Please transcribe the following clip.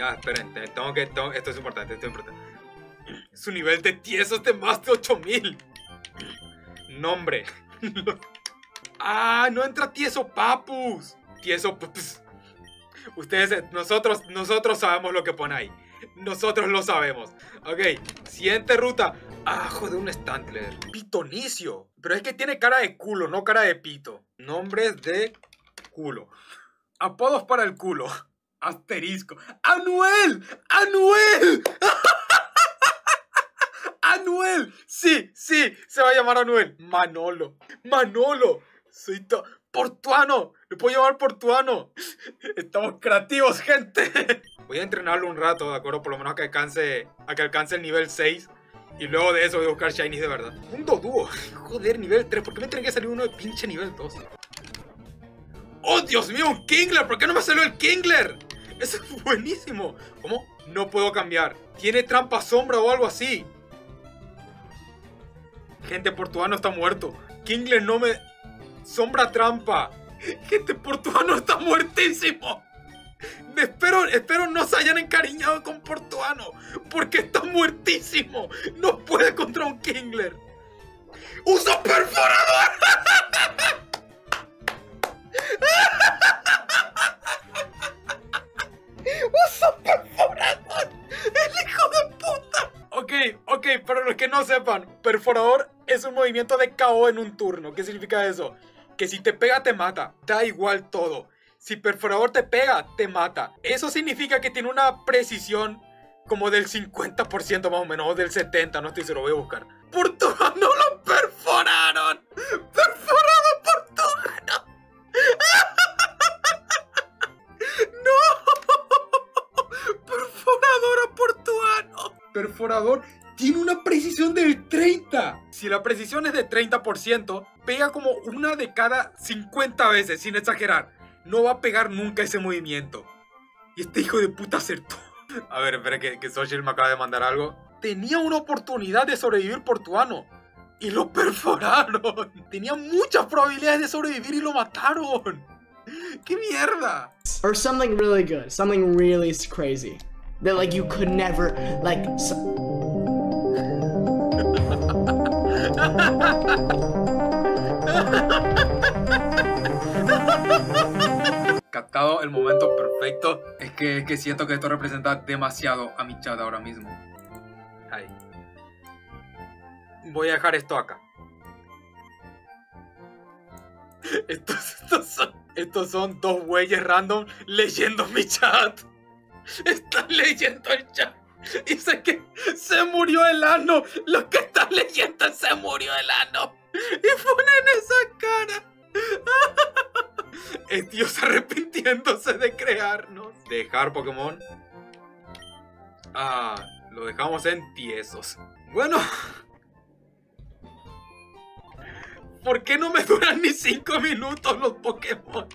Ya, esperen, tengo que, esto es importante, esto es importante. Su nivel de tieso es de más de 8000. Nombre. ah, no entra tieso papus. Tieso papus. Ustedes, nosotros, nosotros sabemos lo que pone ahí. Nosotros lo sabemos. Ok, siguiente ruta. Ah, joder, un Stantler. Pitonicio. Pero es que tiene cara de culo, no cara de pito. Nombres de culo. Apodos para el culo. Asterisco. ¡Anuel! ¡Anuel! ¡Anuel! Sí, sí, se va a llamar Anuel. Manolo. Manolo. Soy to Portuano. Le puedo llamar Portuano. Estamos creativos, gente. Voy a entrenarlo un rato, ¿de acuerdo? Por lo menos a que alcance, a que alcance el nivel 6. Y luego de eso voy a buscar Shinies de verdad. Un Doduo. Joder, nivel 3. ¿Por qué me tiene que salir uno de pinche nivel 2? ¡Oh, Dios mío! ¡Un Kingler! ¿Por qué no me salió el Kingler? Eso es buenísimo. ¿Cómo? No puedo cambiar. Tiene trampa sombra o algo así. Gente, Portuano está muerto. Kingler no me... Sombra trampa. Gente, Portuano está muertísimo. Espero, espero no se hayan encariñado con Portuano. Porque está muertísimo. No puede contra un Kingler. ¡Uso perforador! Ok, para los que no sepan, perforador es un movimiento de KO en un turno. ¿Qué significa eso? Que si te pega, te mata. Da igual todo. Si perforador te pega, te mata. Eso significa que tiene una precisión como del 50% más o menos, o del 70%, no estoy seguro, voy a buscar. ¡Portugal no lo perforaron! ¡Perforado Portugal! ¡No! ¡Perforador a Portuano! Perforador tiene una precisión del 30. Si la precisión es de 30%, pega como una de cada 50 veces, sin exagerar no va a pegar nunca ese movimiento. Y este hijo de puta acertó. A ver, espera que, que me acaba de mandar algo. Tenía una oportunidad de sobrevivir portuano. Y lo perforaron. Tenía muchas probabilidades de sobrevivir y lo mataron. ¡Qué mierda! Or something really good. Something really crazy. That like you could never like... captado el momento perfecto. Es que, que siento que esto representa demasiado a mi chat ahora mismo. Ahí. Voy a dejar esto acá. Estos, estos, son, estos son dos güeyes random leyendo mi chat. Están leyendo el chat. Sé que se murió el ano. Los que están leyendo se murió el ano. Y ponen esa cara. Es Dios arrepintiéndose de crearnos. Dejar Pokémon. Ah, lo dejamos en tiesos. Bueno. ¿Por qué no me duran ni 5 minutos los Pokémon?